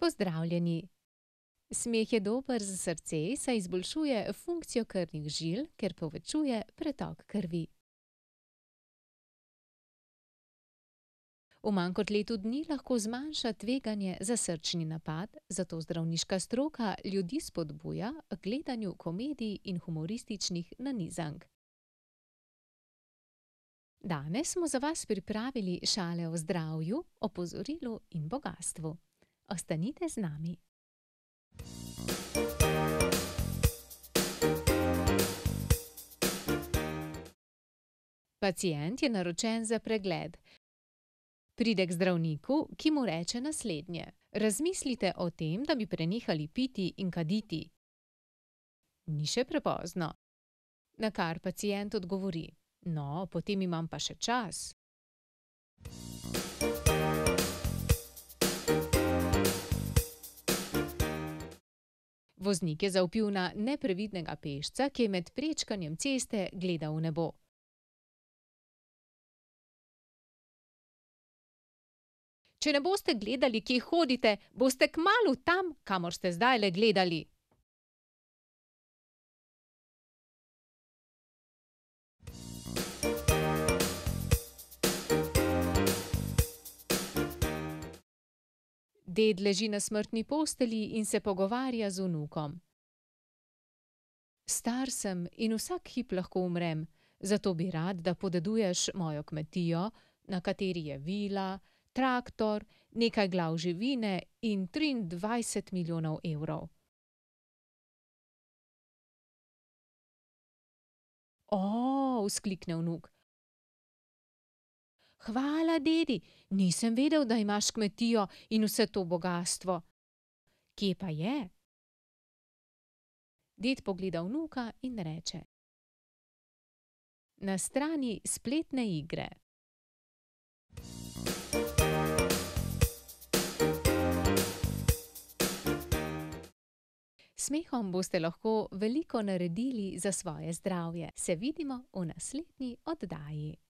Pozdravljeni! Smeh je dober za srce, saj izboljšuje funkcijo krvnih žil, ker povečuje pretok krvi. V manj kot letu dni lahko zmanjša tveganje za srčni napad, zato zdravniška stroka ljudi spodbuja h gledanju komedij in humorističnih nanizank. Danes smo za vas pripravili šale o zdravju, opozorilu in bogastvu. Ostanite z nami. Pacient je naročen za pregled. Pride k zdravniku, ki mu reče naslednje: "Razmislite o tem, da bi prenehali piti in kaditi." Ni še prepozno. Nakar pacient odgovori: "No, potem imam pa še čas." Voznik je zavpil na neprevidnega pešca, ki je med prečkanjem ceste gledal v nebo. Če ne boste gledali, kje hodite, boste kmalu tam, kamor ste zdajle gledali. Ded leži na smrtni postelji in se pogovarja z vnukom. Star sem in vsak hip lahko umrem, zato bi rad, da podeduješ mojo kmetijo, na kateri je vila, traktor, nekaj glav živine in triindvajset milijonov evrov. vzklikne vnuk. Hvala, dedi, nisem vedel, da imaš kmetijo in vse to bogastvo. Kje pa je? Ded pogleda vnuka in reče: Na strani spletne igre. Smehom boste lahko veliko naredili za svoje zdravje. Se vidimo v naslednji oddaji.